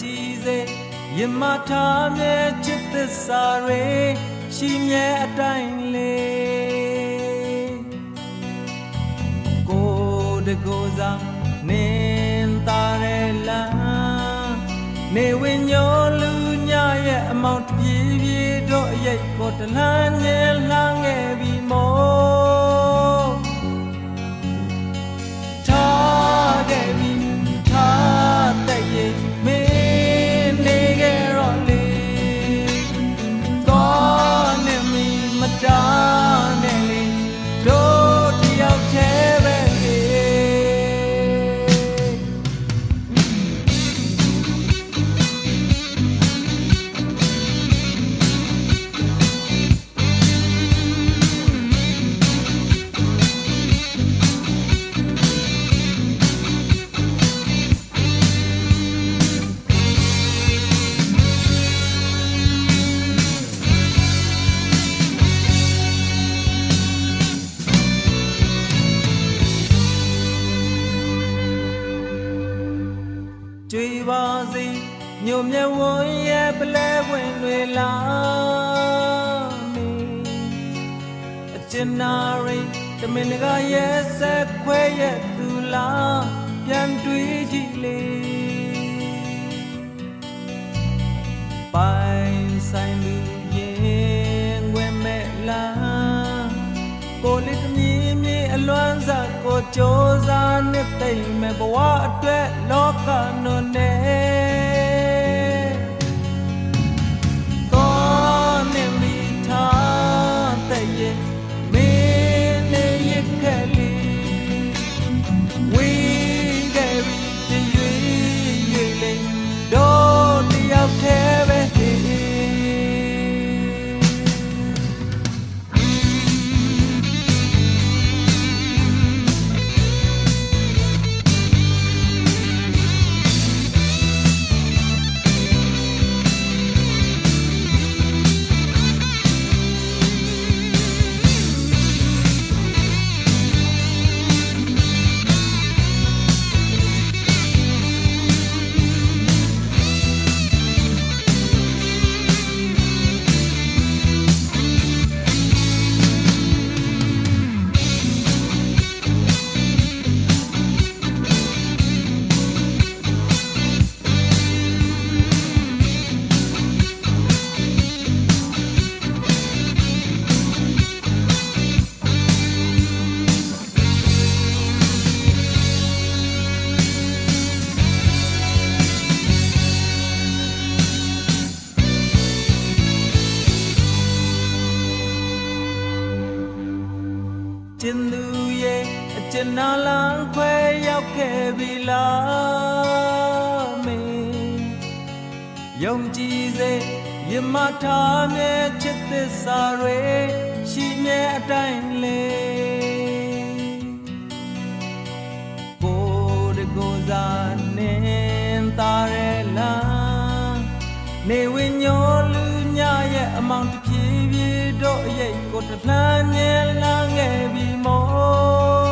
ကြည်စေရင်မထားမြဲချစ်သစ္စာတွေရှိမြဲအတိုင်းလေးကိုတကိုးစားနင်းသားရဲလမ်းနေဝင်းညိုလူညရဲ့အမောင်တပြေးပြေးတော့အရိတ်ကိုတလန်းငယ်လှမ်းငယ်ပြီးမော ညိုမြဝန်းရဲ့ပလဲဝင်တွေလာမေအကျဉ်းနာရိတမင်တကာရဲ့ဆက်ခွဲရဲ့သူလာပြန်တွေးကြည့်လေပိုင်ဆိုင်လူရင်ွယ်မဲ့လာကိုလေးတမီးမြေအလွမ်းစားကိုကြိုးစားနှစ်သိမ့်မဲ့ဘဝအတွက်လောကနုနေ ကြည်စေရမထားမြဲချစ်သစ္စာတွေရှိမြဲအတိုင်းလေကိုတကိုးစားနင်းသားရဲလားနေဝင်းညိုလူညရဲ့အမောင်တစ်ပြေးပြေးတော့အရိတ်ကိုတလှမ်းငယ်လာငယ်ပြီးမော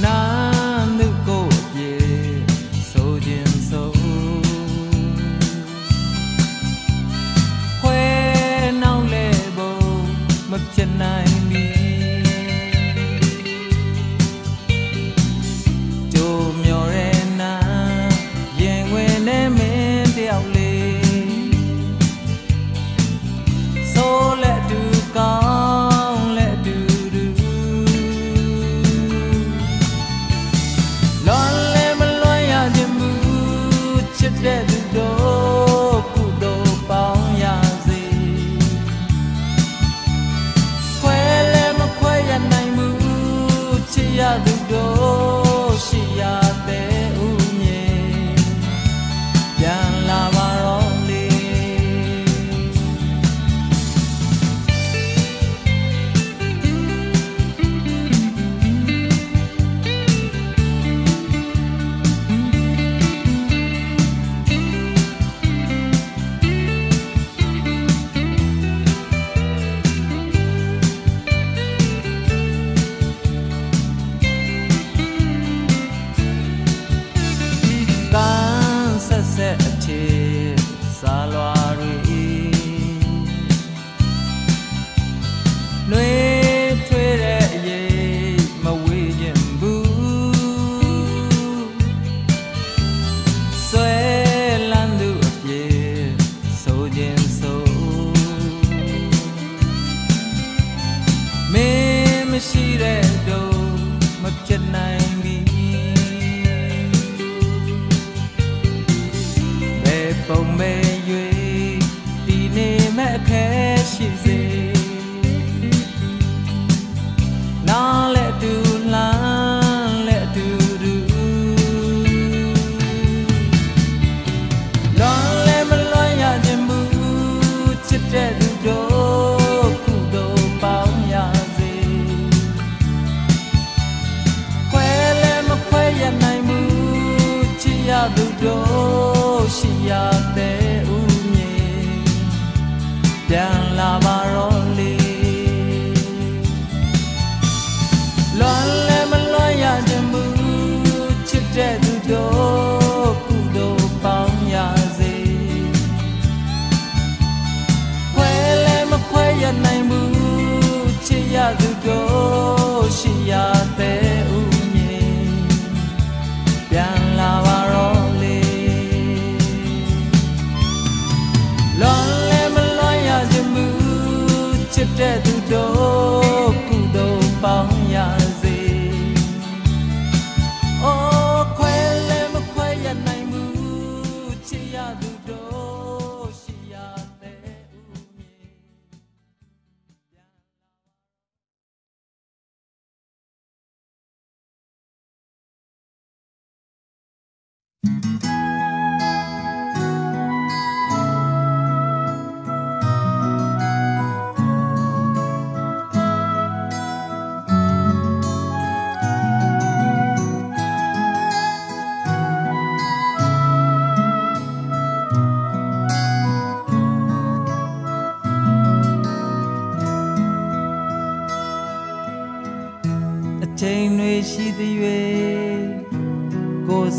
Now que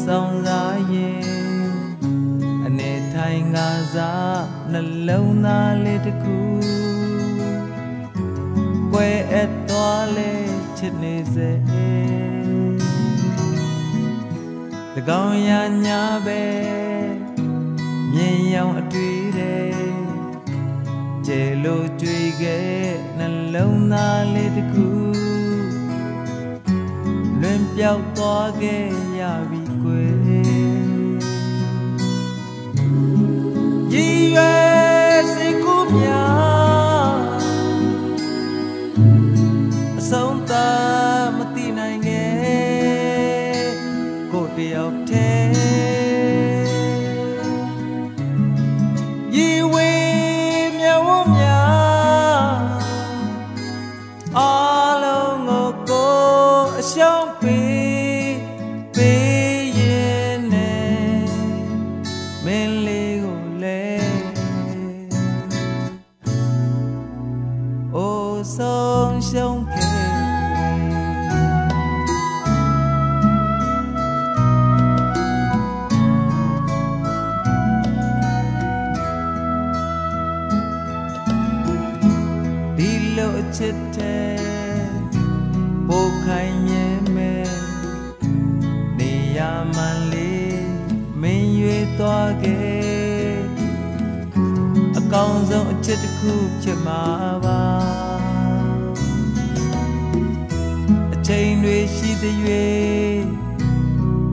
ဆောင်စားရင်အနေထိုင်ငါစားနှလုံးသားလေးတစ်ခုကွဲအပ်သွားလဲချစ်နေစေတကောင်ရညာပဲမြင်ရောင်အတွေ့တဲ့ကျဲလို့ကြွေခဲ့နှလုံးသားလေးတစ်ခုလွင်ပြောက်သွားခဲ့ရပြီ Dieu sait combien. ချစ်တစ်ခုဖြစ်မှာပါအချိန်တွေရှိသေး၍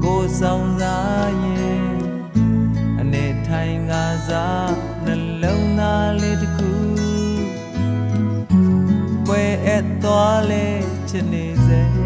ကိုဆောင်စားရင်အနေထိုင်ကားစားနှလုံးသားလေးတစ်ခုပွဲအပ်သွားလေချစ်နေစေ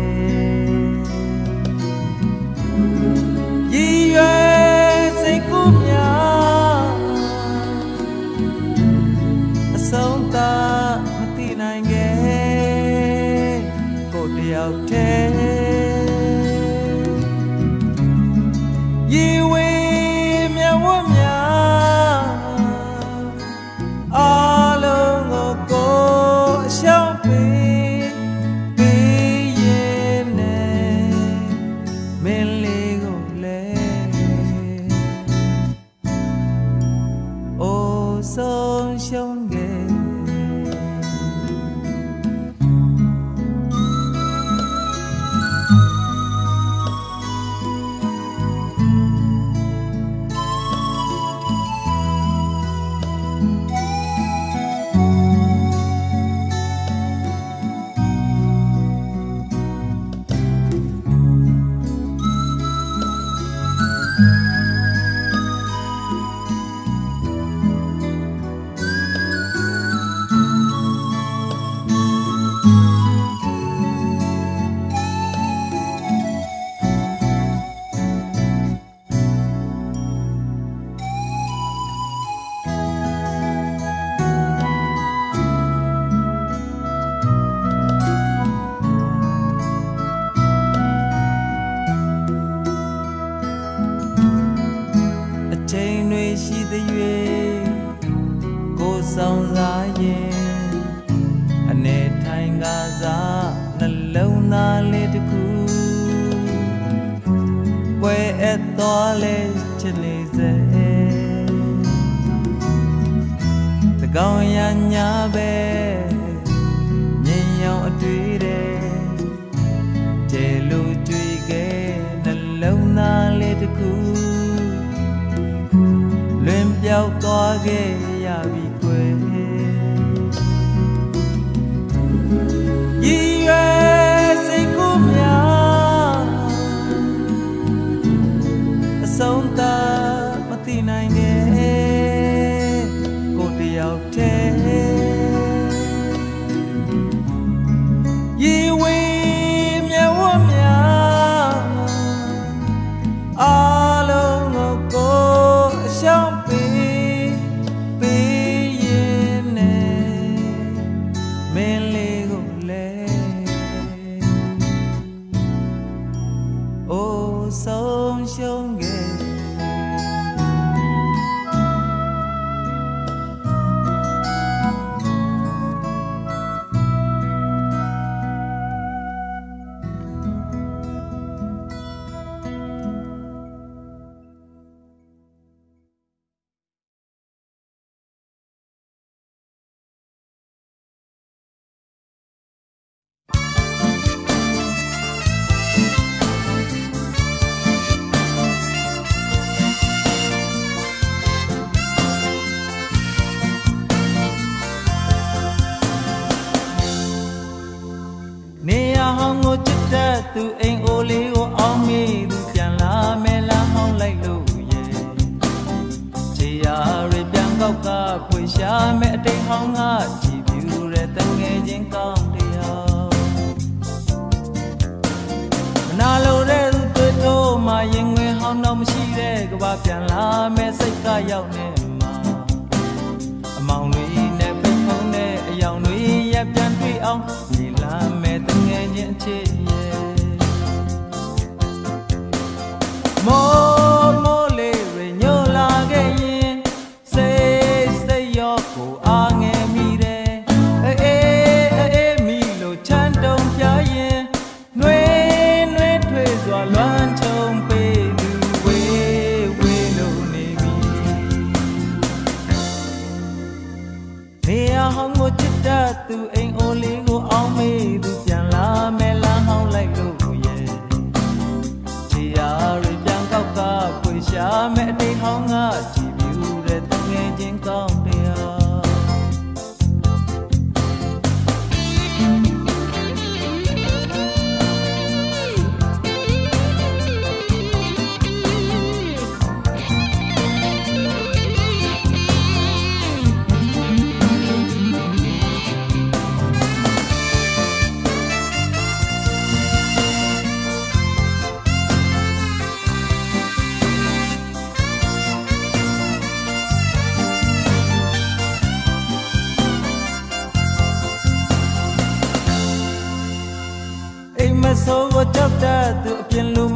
သွားလဲချစ်လေစေတကောင်ရညာပဲမြင်ရောင်အတွေ့တဲ့ကျဲလို့ကြွေခဲ့နှလုံးသားလေးတစ်ခုလွင်ပြောက်သွားခဲ့ ကောင်းတရားမနာလိုတဲ့သူတွေ့တော့မှရင်ငွေဟောင်းတော့မရှိတဲ့ကဘာပြန်လာမဲ့စိတ်ကရောက်နေ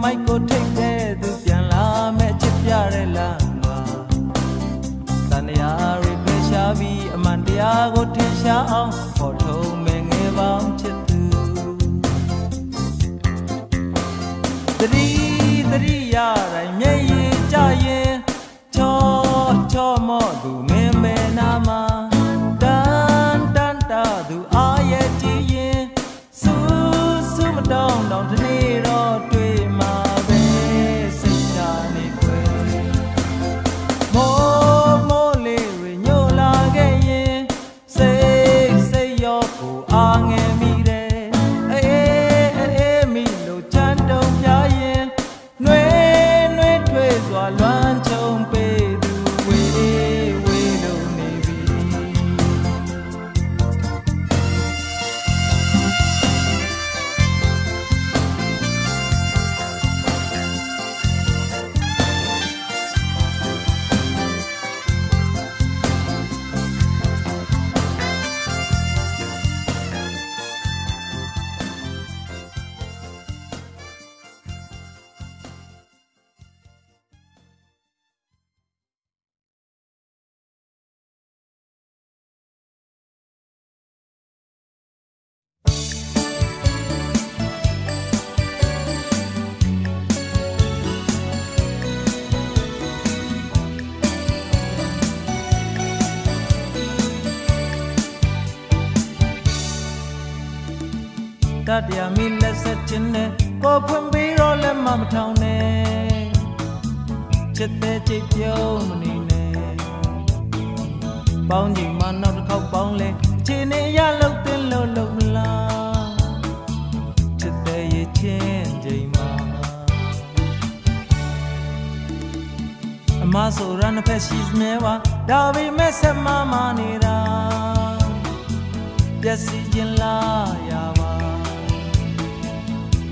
မိုက်ကိုထိတ်တဲ့သူပြန်လာမဲ့ချစ်ပြတဲ့လမ်းမှာတန်ရာရီပြေရှားပြီးအမှန်တရားကိုထင်ရှားအောင်ပေါ်ထုံးမဲ့ငယ်ပေါင်းချစ်သူတတိတတိရတိုင်းမျက်ရည်ကြရင်ချောချောမော့သူ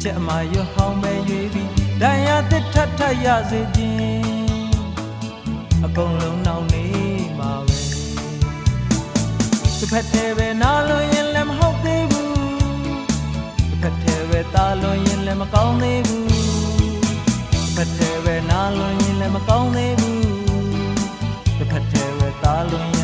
ချက်အမရဟောင်းပဲရွေးပြီးဒဏ်ရာတစ်ထပ်ထပ်ရစေခြင်းအကုန်လုံးနောက်နေမှာပဲတစ်ဖက်တည်းပဲနားလို့ရင်လည်းမဟုတ်သေးဘူးတစ်ဖက်တည်းပဲတားလို့ရင်လည်းမကောင်းသေးဘူးတစ်ဖက်တည်းပဲနားလို့ရင်လည်းမကောင်းသေးဘူးတစ်ဖက်တည်းပဲတားလို့ရ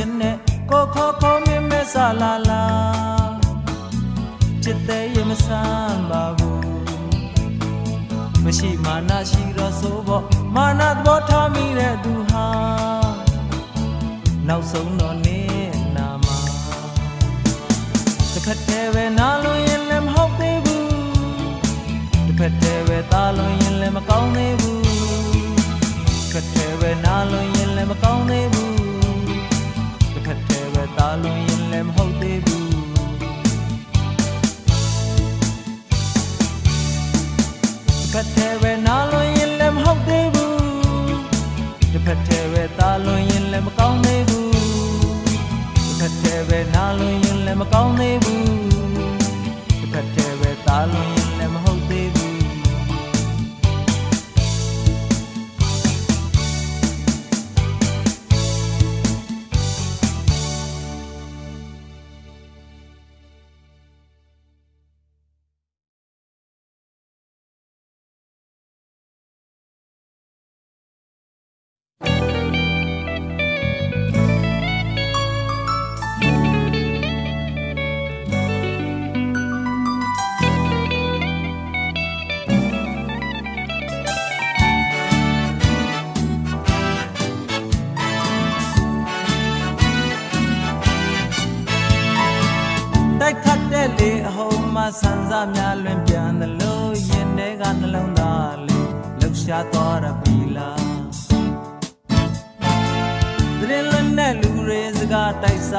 ခြင်းနဲ့ကိုခေါ်ခေါ်မြင်မဲ့ဆလာလာချစ်တဲ့ရမဆမ်းပါဘူးမရှိမာနရှိတော့ဆိုပေါ့မာနသဘောထားမိတဲ့သူဟာနောက်ဆုံးတော့နေနာမှာတစ်ခါတည်းပဲနားလို့ရင်လည်းမဟုတ်သေးဘူးတစ်ဖက်တည်းပဲသားလို့ရင်လည်းမကောင်းသေးဘူးကတဲ့ပဲနားလို့ရင်လည်းမကောင်းသေးဘူးတစ်ခါတည်းပဲသား လို့ရင်လည်းမဟုတ်သေးဘူးတစ်ခါတည်းပဲနားလို့ရင်လည်းမဟုတ်သေးဘူးတစ်ခါတည်းပဲသားလို့ရင်လည်းမကောင်းသေးဘူးတစ်ခါတည်းပဲနားလို့ရင်လည်းမကောင်းသေးဘူး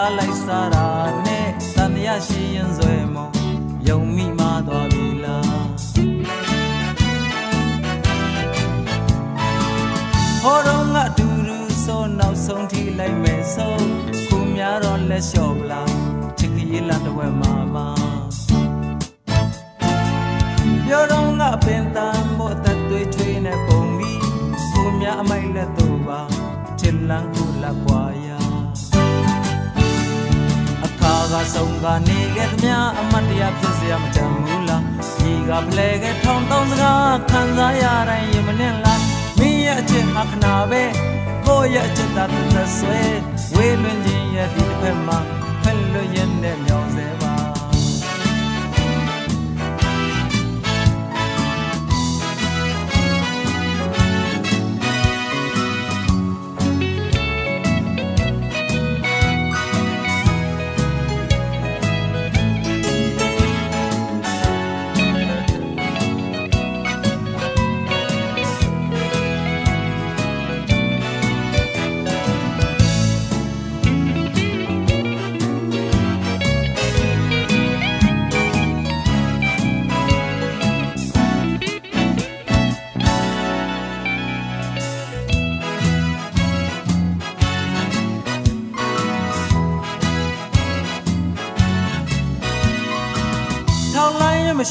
စားလိုက်စားတာနဲ့တန်တရားရှိရင်ဆွဲမုံယုံမိမှသွားပြီလားဟောတော့ငါအတူတူဆိုနောက်ဆုံးဆုံးထိလိုက်မယ်ဆုံးခုများတော့လက်လျှော့ပလားချစ်ခရီးလာတော့ဝဲမှာပါပြောတော့ငါပင်တန်မို့တတ်သွေးချွေးနဲ့ပုံပြီးခုများအမိုက်လက်တော့ပါချစ်လန်းခုလက်ပွား ကဆုံးကနေခဲ့သမျှအမတ်တရားဖြစ်စရာမကြမ်းဘူးလားဒီကဖလဲခဲ့ထောင်းတောင်းစကားခံစားရတိုင်းရင်မနဲ့လားမင်းရဲ့အချစ်ဟာခနာပဲကိုယ့်ရဲ့အချစ်သာသက်ဆွဲဝေးလွင်ခြင်းရဲ့ဒီတစ်ဖက်မှာဖက်လွရင်တဲ့မျောစေ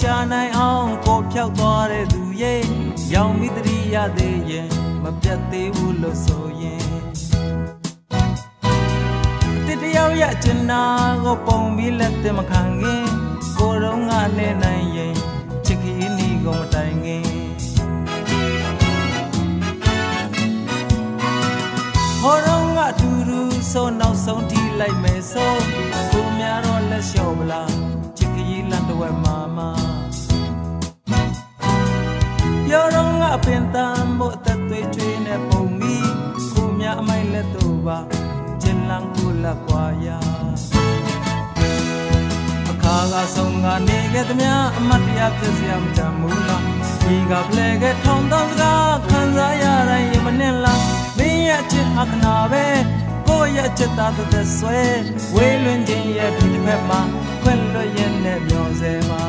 ရှာနိုင်အောင်ပေါ်ဖြောက်သွားတဲ့သူရဲ့ရောင်မိတရိရသေးရင်မပြတ်သေးဘူးလို့ဆိုရင်တတယောက်ရချင်နာကိုပုံပြီးလက်တင်မခံခင်ကိုယ်တော့ငါနဲ့နိုင်ရင်ချစ်ခီးနီကိုမတိုင်ခင်ဟောတော့ငါတူတူဆိုနောက်ဆုံးထိလိုက်မယ်ဆိုကိုများတော့လက်လျှော့မလား ချစ်ခီးလန်တော့မှာမှာပြောတော့ငါပင်တန်မို့အသက်သွေးချွေးနဲ့ပုံပြီးကိုများအမိုက်လက်တော့ပါချင်လန်းကိုလက်ကွာရအခါကဆုံးကနေခဲ့သမျှအမတ်တရားဖြစ်စရာမကြဘူးလားဒီကပလဲကထောင်းတောင်းစကားခံစားရတိုင်းရမနဲ့လားမင်းရဲ့ချစ်ဟာခနာပဲကိုယ့်ရဲ့ချစ်သားသက်ဆွဲဝေးလွင်ခြင်းရဲ့ဒီတစ်ဖက်မှာခွင့်လွှတ်ရဲ့နဲ့မျောစေပါ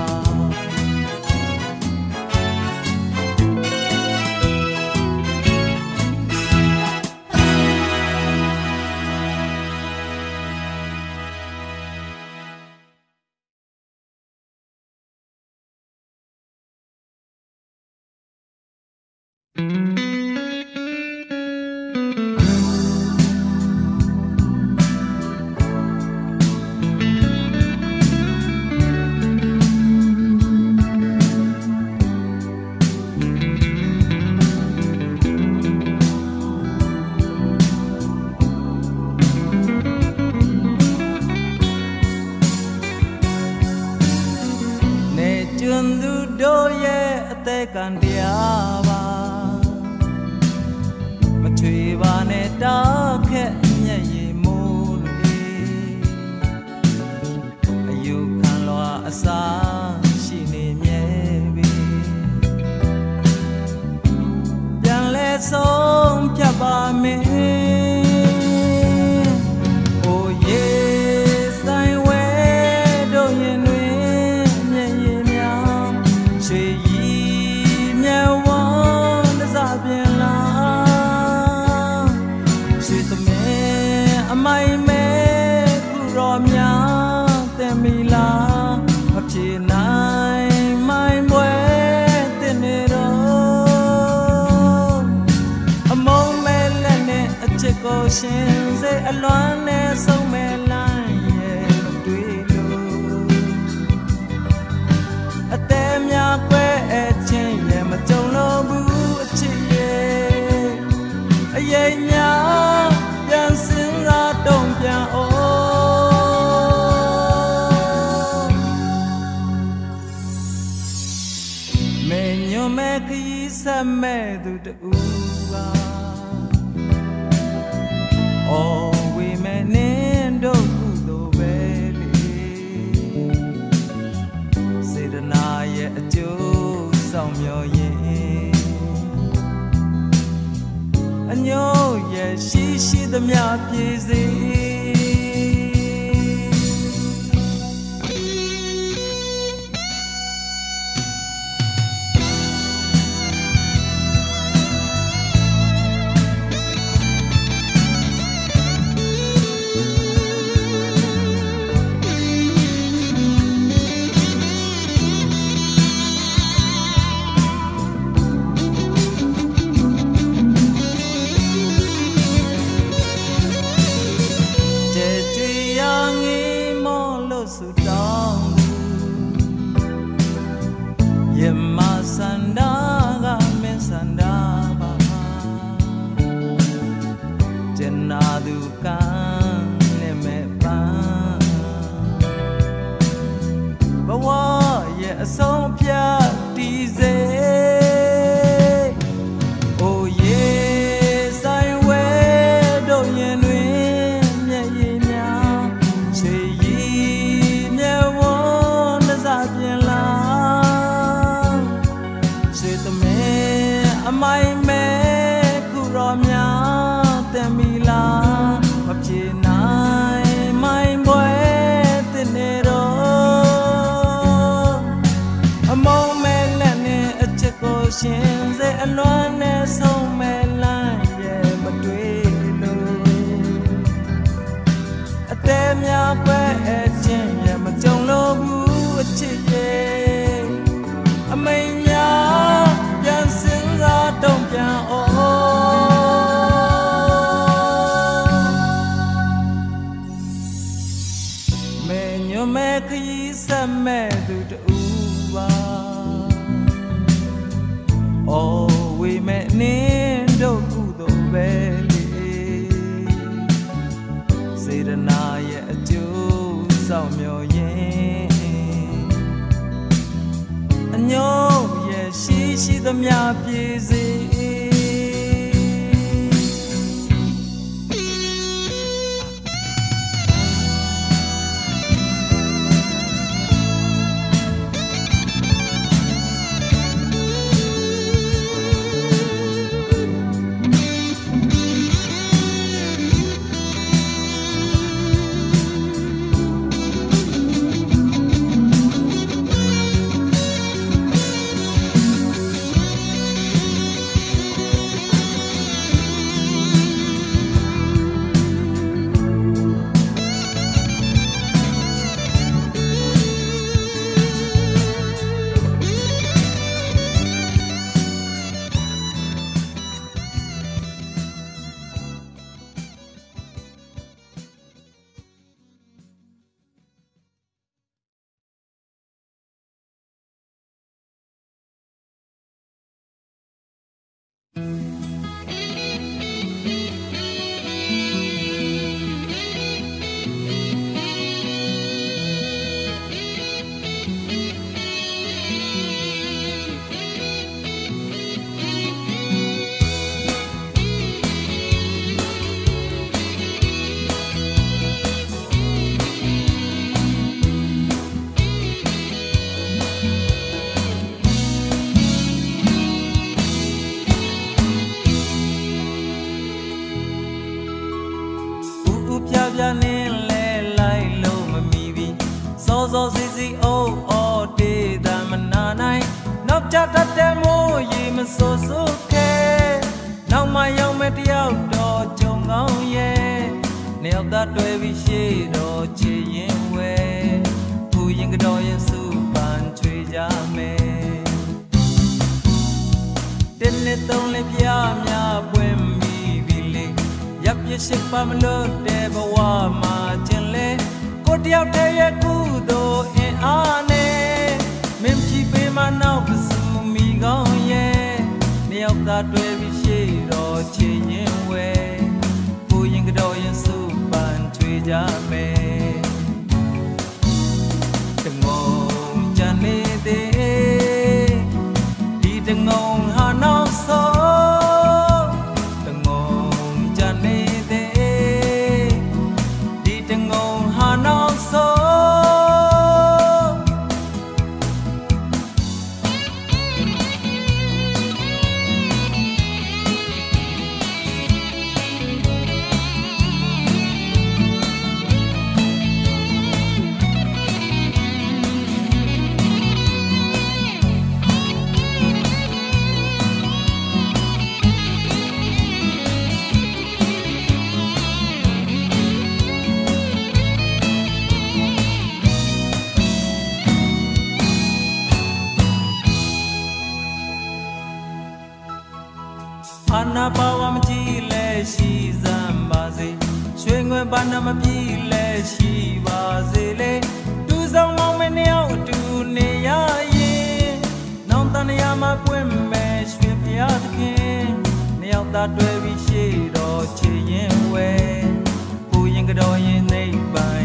မဲ့သူတူပါအော်ဝေမဲ့နင်းတို့ကုသိုလ်ပဲလေစေတနာရဲ့အကျိုးဆောင်မျှော်ရင်အညို့ရဲ့ရှိရှိသမျှပြည့်စေ သမျှပြည့်စေ စော က်ကြတတ်တဲ့မိုးရေမစိုးစိုးခဲနောက်မှရောက်မဲ့တယောက်တော့ကြုံကောင်းရဲ့နှစ်ယောက်သားတွေ့ပြီးရှေ့တော့ချေရင်ဝဲသူရင်ကတော့ရင်စုပန်ချွေကြမယ်တင်းနဲ့သုံးလေးပြားများပွင့်မိပြီလေရပ်ပြစ်ရှိပါမလို့တဲ့ဘဝမှာကျင်လေကိုတယောက်တည်းရဲ့ကုသိုလ်အင်အားနဲ့မင်း ယောက်သာတွေ့ပြီးရှိတော့ချင်ရင်ဝဲကိုရင်ကတော့ရင်စုပန်ချွေကြမယ်တငုံကြနေသေးဒီတငုံ သခင်နှစ်ယောက်သာတွေ့ပြီးရှိတော်ချေရင်ဝဲပူရင်ကြောရင်နိဗ္ဗာန်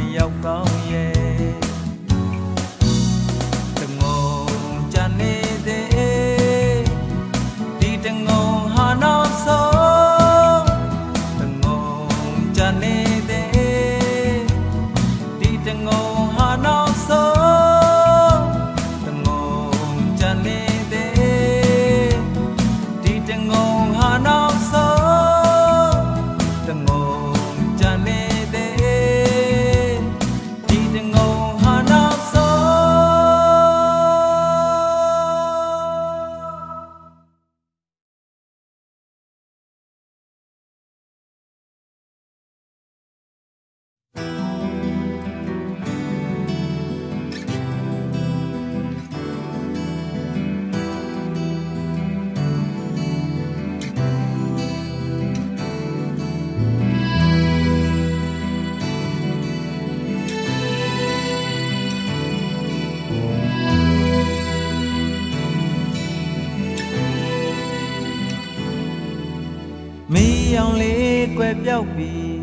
လေးကွယ်ပြောက်ပြီး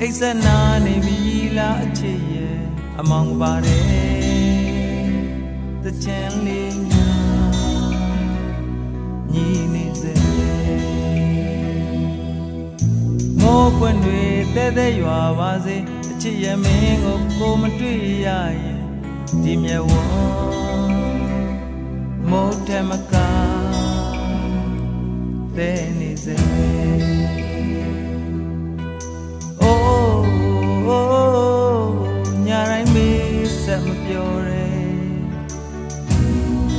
အိတ်ဆက်နာနေပြီလားအချစ်ရဲ့အမောင်ပါတယ်တချင်လေးညာညီနေစေငိုးပွင့်တွေတဲတဲရွာပါစေအချစ်ရဲ့မင်းကိုကိုမတွေ့ရရင်ဒီမြဲဝေါမိုးထမကာတဲ့နေစေ ညာတိုင်းမေးဆက်မပြောရဲ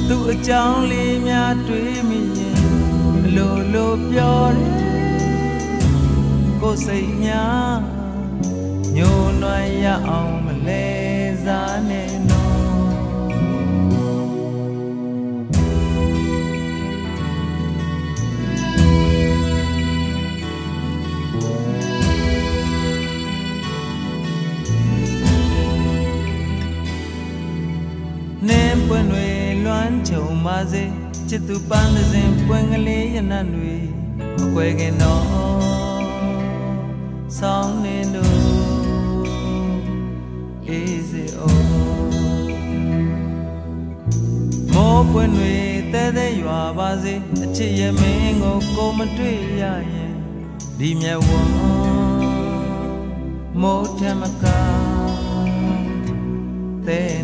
သူအကြောင်းလေးများတွေးမိရင်အလိုလိုပြောတယ်ကိုယ်စိတ်များညှို့နှွမ်းရအောင်မလဲ ပွင့်တွေလွမ်းချုံပါစေချစ်သူပန်းသစဉ်ပွင့်ကလေးရနံ့တွေမကွယ်ခင်တော့ဆောင်းနေတို့အေးစေအိုမောပွင့်တွေတဲတဲရွာပါစေအချစ်ရဲ့မင်းကိုကိုမတွေ့ရရင်ဒီမြတ်ဝါမိုးထမကာတဲ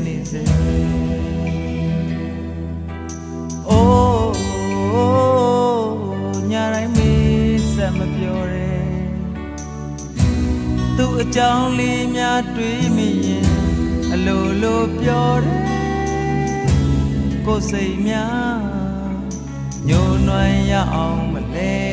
မပြောရဲသူအကြောင်းလေးများတွေးမိရင်အလိုလိုပြောတယ်ကိုယ်စိတ်များညှို့နှွမ်းရအောင်မလဲ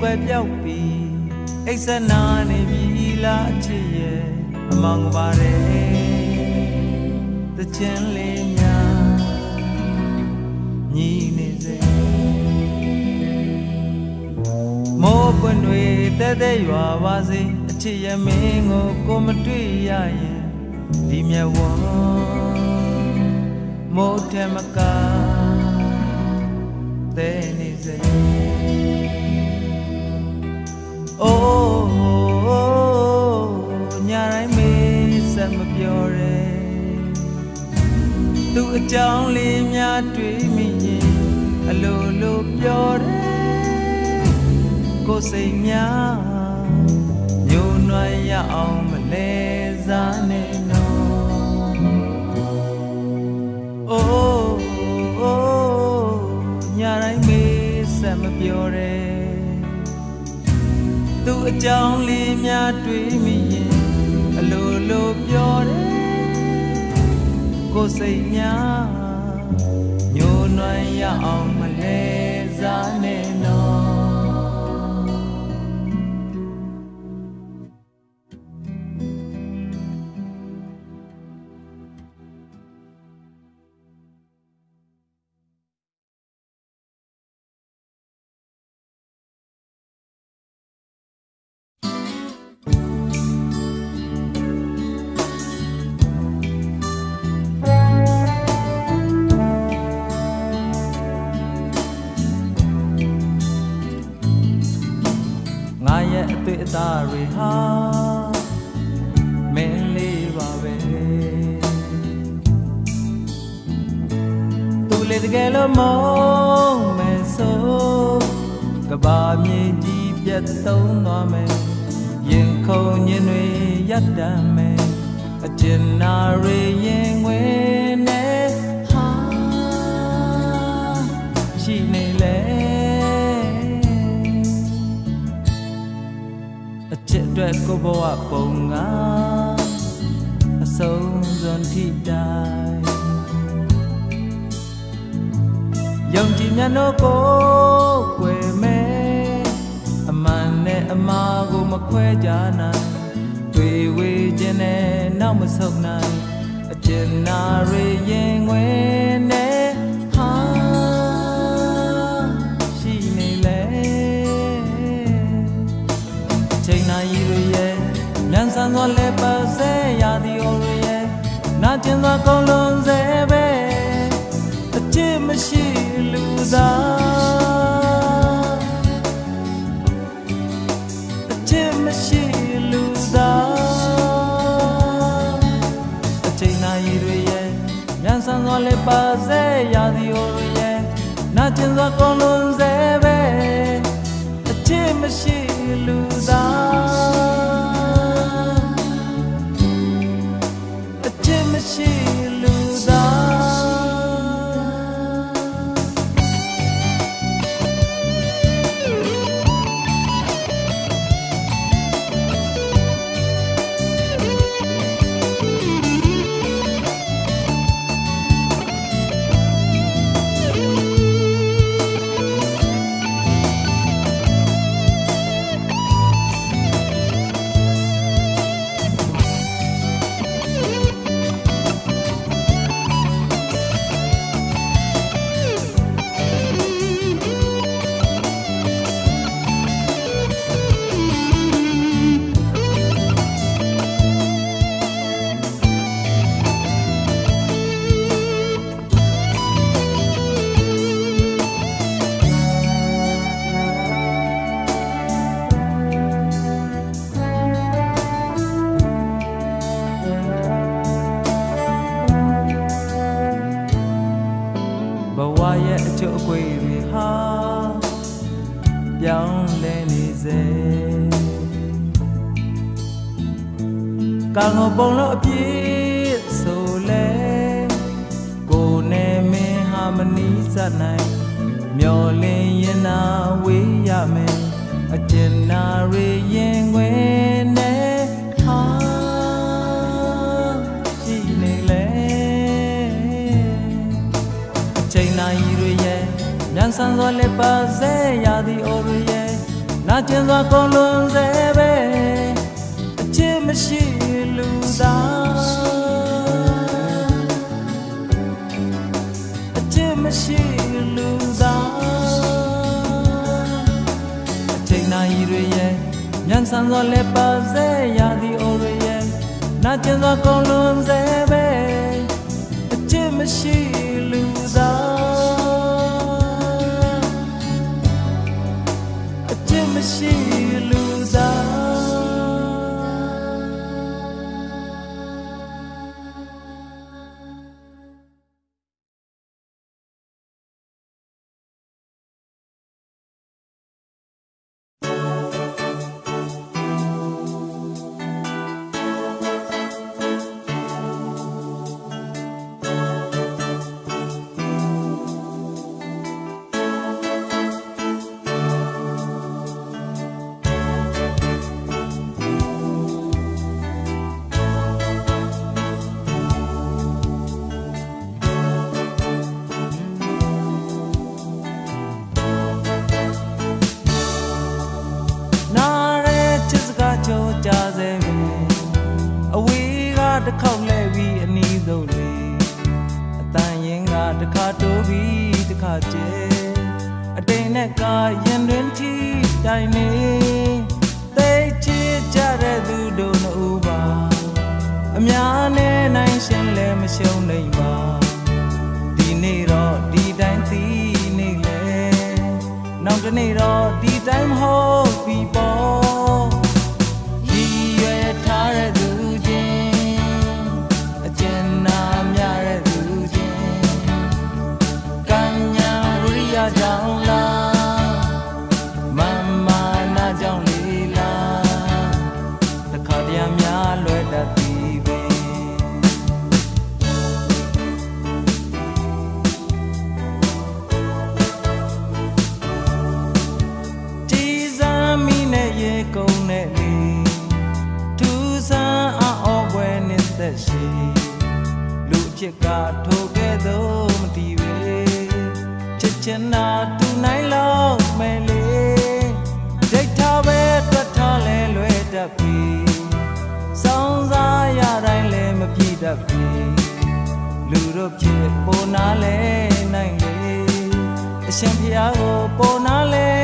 ကွယ်ပြောက်ပြီးအိတ်ဆက်နာနေပြီလားအချစ်ရဲ့အမောင်ပါတယ်တချင်လေးများညီနေစေမိုးပွင့်တွေတဲတဲရွာပါစေအချစ်ရဲ့မင်းကိုကိုမတွေ့ရရင်ဒီမြတ်ဝါမိုးထဲမကာတဲနေစေ အိုးညာတိုင်းမေးဆက်မပြောရဲသူအကြောင်းလေးများတွေးမိရင်အလိုလိုပြောတယ်ကိုယ်စိတ်များညှို့နှွမ်းရအောင်မလဲစားနဲ့နော်အိုးအိုးညာတိုင်းမေးဆက်မပြောရဲ သူအကြောင်းလေးများတွေးမိရင်အလိုလိုပြောတယ်ကိုစိတ်များညိုနွမ်းရအောင် တွေဟာမင်းလေးပါပဲသူလေတကယ်လို့မုန်းမယ်ဆိုကဘာမြေကြီးပြတ်သုံးသွားမယ်ရင်ခုန်ညင်တွေရပ်တမ်းမယ်အကျဉ်းနာတွေရင်ဝင်နေ အတွက်ကိုဘဝပုံကအဆုံးစွန်ထိတိုင်းယုံကြည်မြတ်တို့ကိုကွယ်မဲ့အမှန်နဲ့အမှားကိုမခွဲကြနိုင်တွေ့ဝေခြင်းနဲ့နောက်မဆုတ်နိုင်အကျဉ်းနာရရင်ဝင်နဲ့ န်စွာလဲပါစေရသည်အိုရရဲ့နာကျင်စွာကုန်လုံးစေပဲအချစ်မရှိလူသားအချစ်မရှိလူသားအချိန်နာရီတွေရဲ့ညံဆန်စွာလဲပါစေရသည်အိုရရဲ့နာကျင်စွာကုန်လုံးစေပဲအချစ်မရှိလူသား ဆက်ရှိလူအဖြစ်ကထိုကဲ့သို့မတည်ပေချစ်ချင်တာသူနိုင်လောက်မယ်လေဒိတ်ထားပဲတွတ်ထားလဲလွဲတတ်ပြီစောင်းစားရတိုင်းလဲမပြည့်တတ်ပြီလူတို့ဖြစ်ပေါ်နာလဲနိုင်လေအရှင်ဖျားကိုပေါ်နာလဲ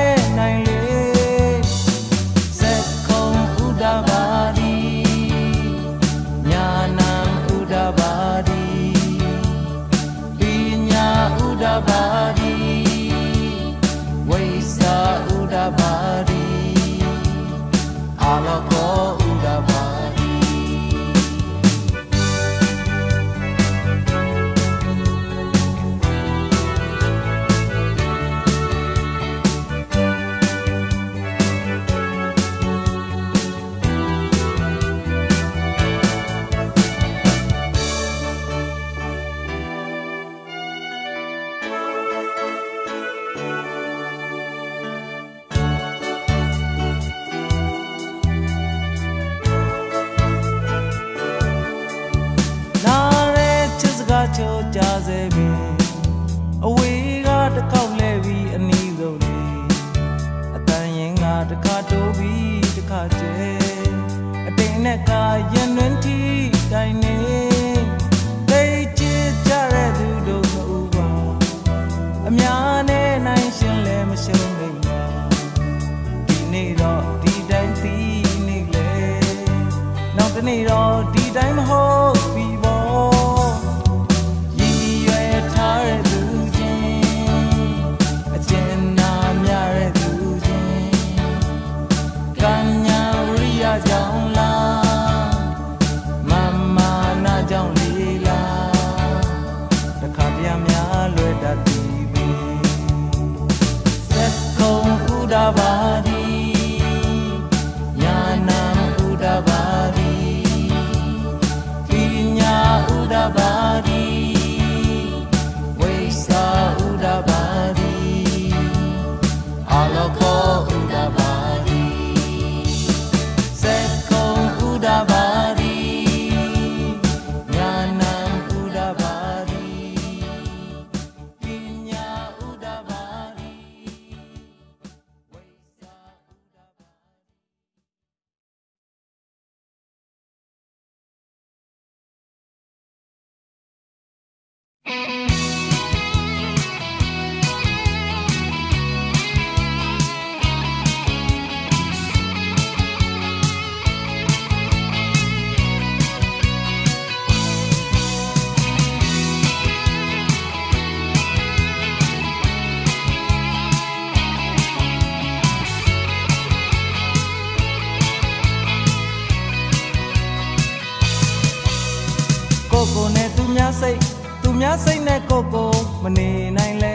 စိတ်သူများစိတ်နဲ့ကိုကိုမနေနိုင်လဲ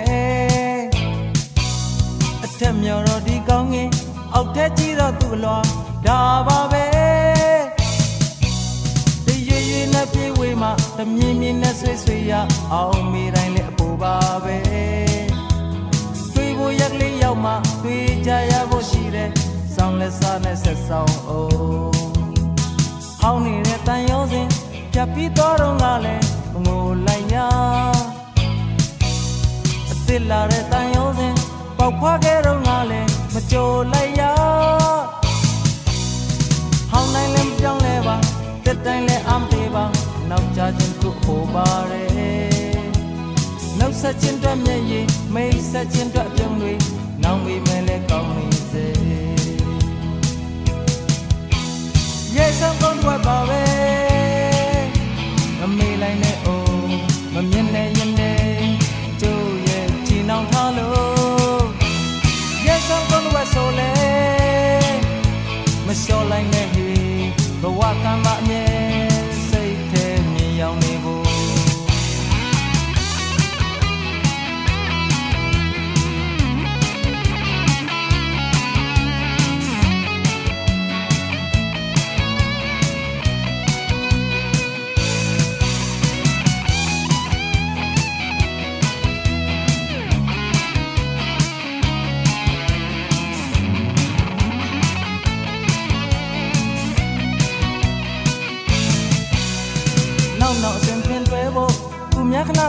အထက်မြော်တော့ဒီကောင်းငင်အောက်ထက်ကြီးတော့သူ့လွာဒါပါပဲတရွေ့ရွေ့နဲ့ပြေးဝေးမှတမြင်မြင်နဲ့ဆွေဆွေရအောင်မိတိုင်းလည်းအပူပါပဲတွေ့ဖို့ရက်လေးရောက်မှတွေ့ကြရဖို့ရှိတယ်ဆောင်လက်စားနဲ့ဆက်ဆောင်အောင်ဟောင်းနေတဲ့တန်ရုံးစဉ်ပြပြီးတော့တော့ငါလည်း လာတဲ့တန်ရုံးစင်ပေါက်ဖွားခဲ့တော့ငါလည်းမကြိုလိုက်ရဟောင်းတိုင်းလည်းပြောင်းလဲပါတက်တိုင်းလည်းအမ်းသေးပါနောက်ကြခြင်းကိုဟိုပါရဲနောက်ဆက်ခြင်းတော့မျက်ရည်မိတ်ဆက်ခြင်းတော့ပြုံးတွေနောင်ဝေးမယ်လည်းကောင်းနေစေရေဆောင်ကောင်းွယ်ပါပဲမမေးလိုက်နဲ့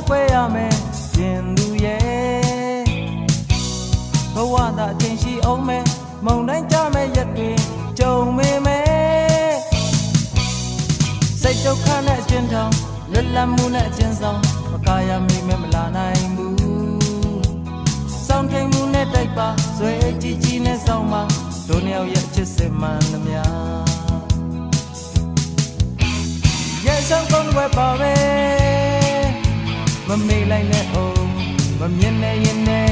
ခဏကွဲရမယ်ရှင်သူရဲ့ဘဝသာအချိန်ရှိအောင်မယ်မုံတိုင်းကြမယ်ရက်တွေကြုံမေမယ်စိတ်ဒုက္ခနဲ့အကျဉ်းထောင်လွတ်လပ်မှုနဲ့အကျဉ်းဆောင်မကာရမိမဲမလာနိုင်ဘူးစောင့်ထိန်မှုနဲ့တိုက်ပါဆွဲကြည်ကြည်နဲ့ဆောင်ပါတို့နှစ်ယောက်ရဲ့ချစ်စစ်မှန်သမျှရဲ့ဆောင်ကောင်းဝဲပါပဲ မမေ့လိုက်နဲ့အောင်မမြင်နဲ့ရင်နဲ့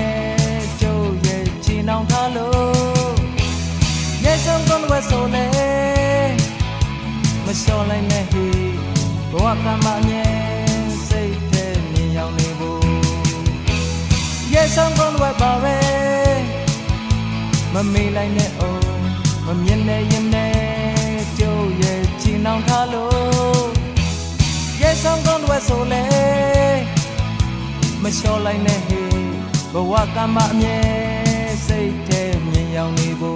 ကျိုးရဲ့ချီနှောင်ထားလို့ရဲ့ဆုံးကောင်းဝဲဆိုလေမလျှော်လိုက်နဲ့ဟေးဘဝကမှအမြဲစိတ်ထဲမြင်ရောက်နေဖို့ရဲ့ဆုံးကောင်းဝဲပါပဲမမေ့လိုက်နဲ့အောင်မမြင်နဲ့ရင်နဲ့ကျိုးရဲ့ချီနှောင်ထားလို့ရဲ့ဆုံးကောင်းဝဲဆိုလေ မလျှော်လိုက်နဲ့ဟေးဘဝကမှအမြဲစိတ်ထဲမြင်ရောက်နေဖို့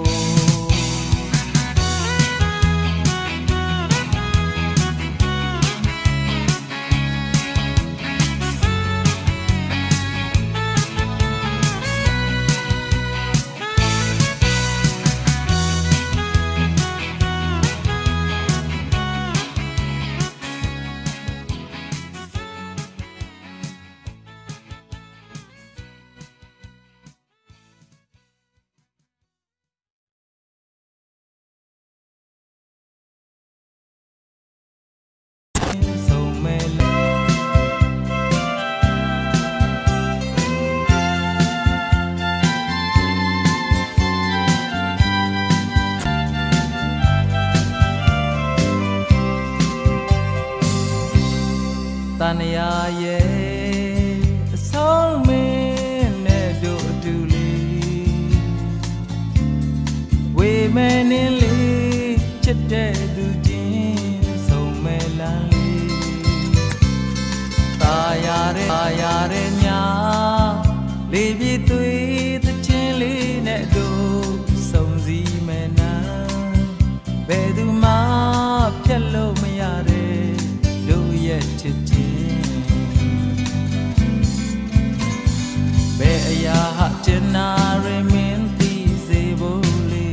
ရဲ့ချစ်ရာဟာကျနာရမင်းသိစေဖို့လေ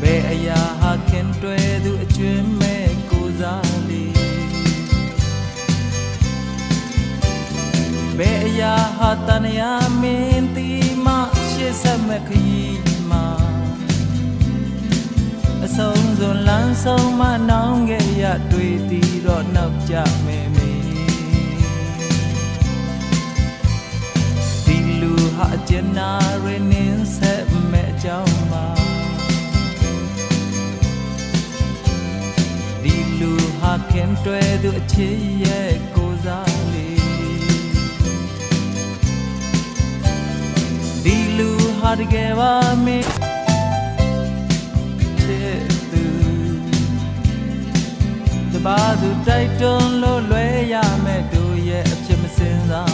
ဘယ်အရာဟာခင်တွဲသူအကျွမ်းမဲ့ကိုစားလေးဘယ်အရာဟာတန်ရာမင်းသိမှရှေ့ဆက်မဲ့ခရီးမှာအ ဆုံးစွန်လန်းဆုံးမနောင်ခဲ့ရတွေ့သည်တော့နောက်ကြမယ်ဟာအကျဉ်းနာရင်းဆက်မဲ့အကြောင်းမှာဒီလူဟာခင်တွဲသူအချစ်ရဲ့ကိုစားလေးဒီလူဟာတကယ်ပါမင်း တပါသူတိုက်တွန်းလို့လွဲရမဲ့တို့ရဲ့အဖြစ်မစင်စား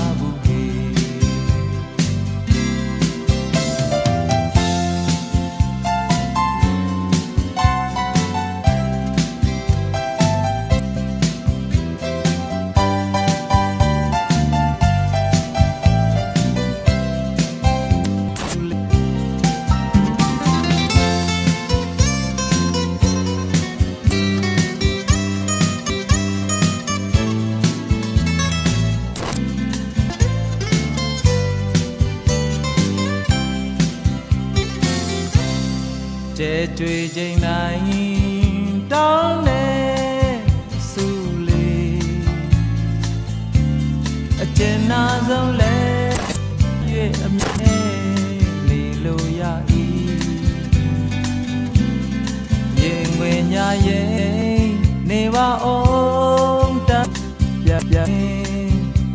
ပြပြ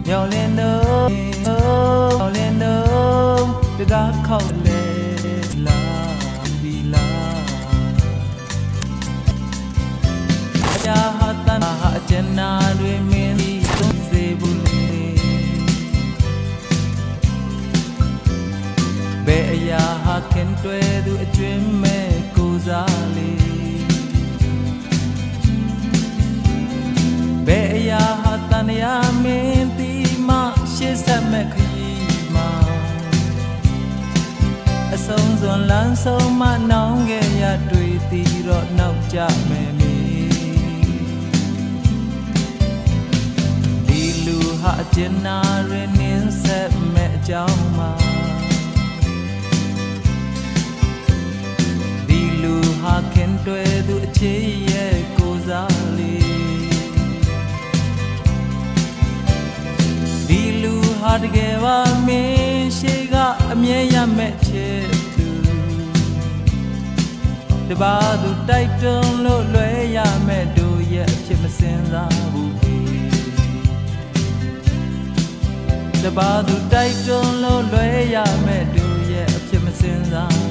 မျောလင်းတော့မျောလင်းတော့တကားခေါက်လေလာဘီလာအရာဟာတန်ဟာအကျဉ်းနာတွေမင်းဒီသုံးစေဘူးလေဘယ်အရာဟာခင်တွဲသူအကျွင်းမဲ့ကိုစားလေး ဟာတန်ရာမင်းတီမှရှေ့ဆက်မဲ့ခရီးမှာအဆုံးစွန်လန်းဆုံးမနောင်ခဲ့ရတွေ့တီတော့နောက်ကြမယ်မီဒီလူဟာအကျဉ်းနာရင်းနင်းဆက်မဲ့အကြောင်းမှာဒီလူဟာခင်တွဲသူအခြေရဲ့ကိုစားလေး ဒီလူဟာတကယ်ပါမင်းရှိကအမြဲရမဲ့ချစ်သူတပါသူတိုက်တွန်းလို့လွဲရမဲ့တို့ရဲ့အဖြစ်မစင်စားဘူးတပါသူတိုက်တွန်းလို့လွဲရမဲ့တို့ရဲ့အဖြစ်မစင်စား